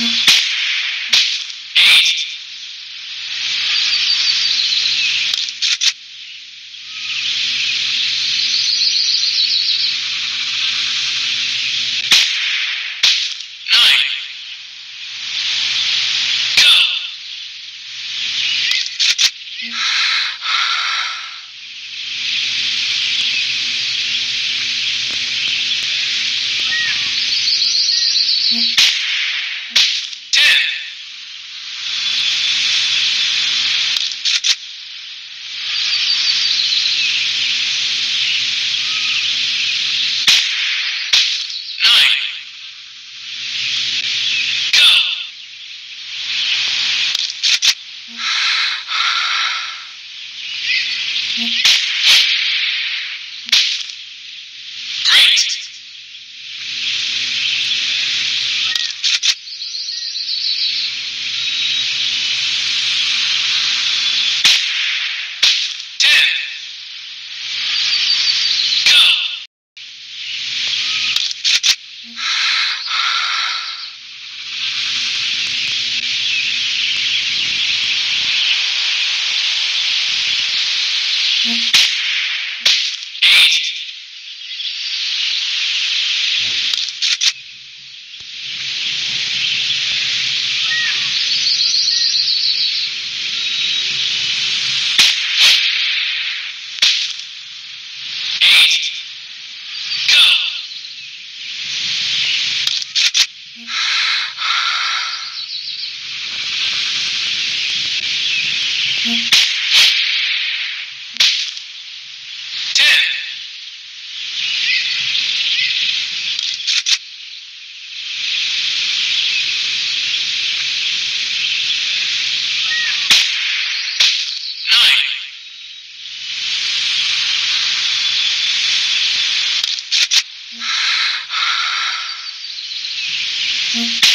Mm-hmm. Mm-hmm. Mm-hmm.